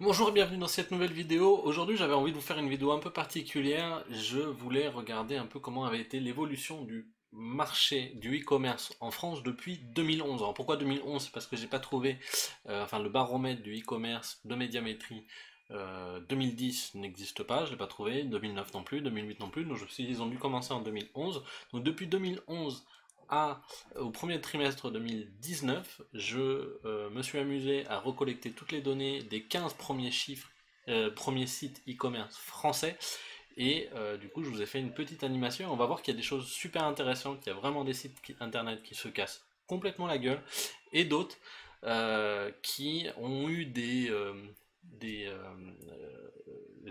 Bonjour et bienvenue dans cette nouvelle vidéo. Aujourd'hui j'avais envie de vous faire une vidéo un peu particulière. Je voulais regarder un peu comment avait été l'évolution du marché du e-commerce en France depuis 2011. Alors pourquoi 2011 C'est parce que j'ai pas trouvé, euh, enfin le baromètre du e-commerce de médiamétrie 2010 euh, n'existe pas, je l'ai pas trouvé, 2009 non plus, 2008 non plus, donc je me suis dit ils ont dû commencer en 2011. Donc depuis 2011 au premier trimestre 2019, je euh, me suis amusé à recollecter toutes les données des 15 premiers chiffres, euh, premiers sites e-commerce français. Et euh, du coup, je vous ai fait une petite animation. On va voir qu'il y a des choses super intéressantes, qu'il y a vraiment des sites internet qui se cassent complètement la gueule, et d'autres qui ont eu des, des,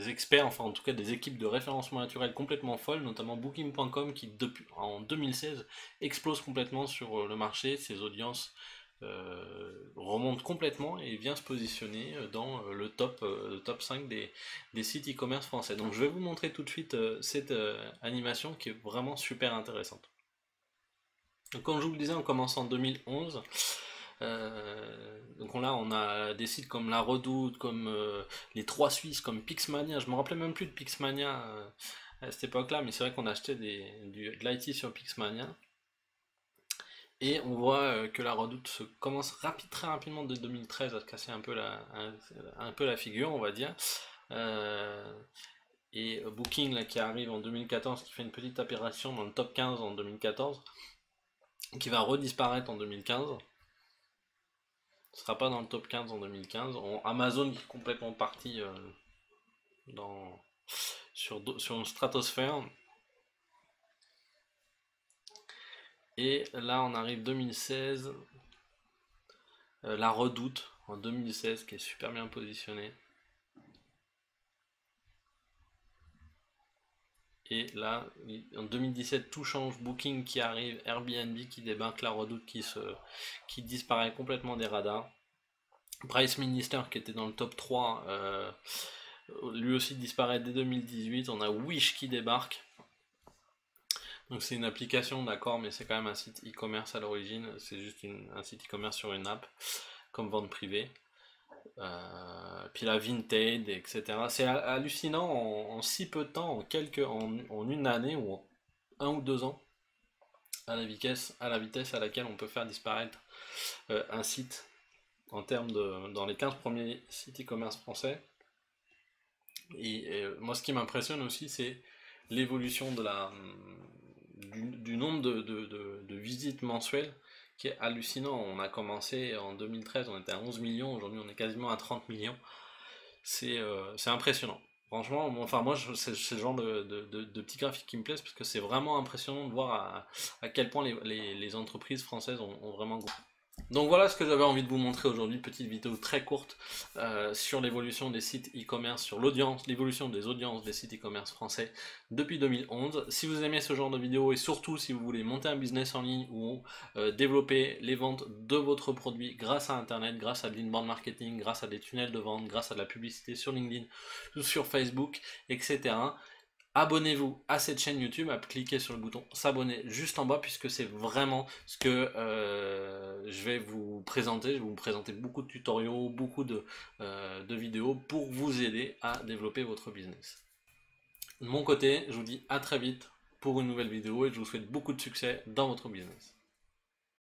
des experts, enfin en tout cas des équipes de référencement naturel complètement folles, notamment Booking.com qui depuis en 2016 explose complètement sur euh, le marché, ses audiences euh, remontent complètement et vient se positionner euh, dans le top, le top 5 des, sites e-commerce français. Donc je vais vous montrer tout de suite cette animation qui est vraiment super intéressante. Comme je vous le disais, on commence en 2011. Euh, donc là, on a des sites comme La Redoute, comme euh, les Trois Suisses, comme Pixmania. Je me rappelais même plus de Pixmania euh, à cette époque-là, mais c'est vrai qu'on achetait du, de l'IT sur Pixmania. Et on voit que la redoute se commence rapide, très rapidement dès 2013 à se casser un peu la, figure, on va dire. et Booking qui arrive en 2014, qui fait une petite apparition dans le top 15 en 2014, qui va redisparaître en 2015 ne sera pas dans le top 15 en 2015. Amazon est complètement parti euh, dans, sur, sur une stratosphère. Et là, on arrive 2016. Euh, la redoute en 2016 qui est super bien positionnée. Et là, en 2017, tout change. Booking qui arrive, Airbnb qui débarque, la redoute qui, se, qui disparaît complètement des radars. Price Minister qui était dans le top 3, euh, lui aussi disparaît dès 2018. On a Wish qui débarque. Donc c'est une application, d'accord, mais c'est quand même un site e-commerce à l'origine. C'est juste un site e-commerce sur une app, comme vente privée. Euh, puis la Vinted, etc. C'est hallucinant en, si peu de temps, en, quelques, en, une année ou en un ou deux ans, à la vitesse à, laquelle on peut faire disparaître euh, un site en termes de dans les 15 premiers sites e-commerce français. Et, moi, ce qui m'impressionne aussi, c'est l'évolution de la du, nombre de visites mensuelles est hallucinant. On a commencé en 2013, on était à 11 millions, aujourd'hui on est quasiment à 30 millions. C'est euh, impressionnant. Franchement, enfin moi c'est ce genre de, de, petits graphiques qui me plaisent parce que c'est vraiment impressionnant de voir à, quel point les, les, entreprises françaises ont, vraiment donc voilà ce que j'avais envie de vous montrer aujourd'hui, petite vidéo très courte euh, sur l'évolution des sites e-commerce, sur l'audience, l'évolution des audiences des sites e-commerce français depuis 2011. Si vous aimez ce genre de vidéo et surtout si vous voulez monter un business en ligne ou euh, développer les ventes de votre produit grâce à internet, grâce à de l'inbound marketing, grâce à des tunnels de vente, grâce à la publicité sur LinkedIn ou sur Facebook, etc abonnez-vous à cette chaîne YouTube, à cliquer sur le bouton s'abonner juste en bas puisque c'est vraiment ce que euh, je vais vous présenter. Je vais vous présenter beaucoup de tutoriaux, beaucoup de, euh, de vidéos pour vous aider à développer votre business. De mon côté, je vous dis à très vite pour une nouvelle vidéo et je vous souhaite beaucoup de succès dans votre business.